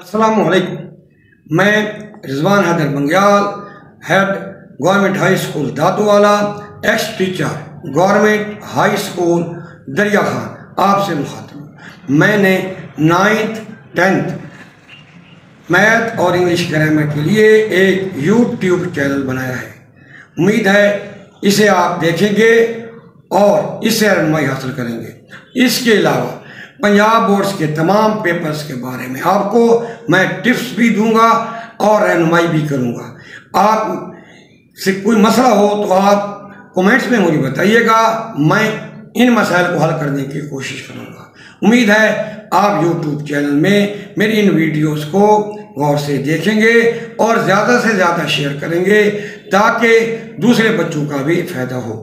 असलकुम मैं Rizwan Haider Bangyal head government high school Daduwala ex teacher government high school Darya Khan आपसे मुखातब मैंने नाइन्थ टेंथ मैथ और इंग्लिश ग्रामर के लिए एक यूट्यूब चैनल बनाया है। उम्मीद है इसे आप देखेंगे और इससे रहनमाई हासिल करेंगे। इसके अलावा पंजाब बोर्ड्स के तमाम पेपर्स के बारे में आपको मैं टिप्स भी दूँगा और रहनुमाई भी करूँगा। आप से कोई मसला हो तो आप कमेंट्स में मुझे बताइएगा, मैं इन मसाइल को हल करने की कोशिश करूँगा। उम्मीद है आप यूट्यूब चैनल में मेरी इन वीडियोस को गौर से देखेंगे और ज़्यादा से ज़्यादा शेयर करेंगे ताकि दूसरे बच्चों का भी फ़ायदा हो।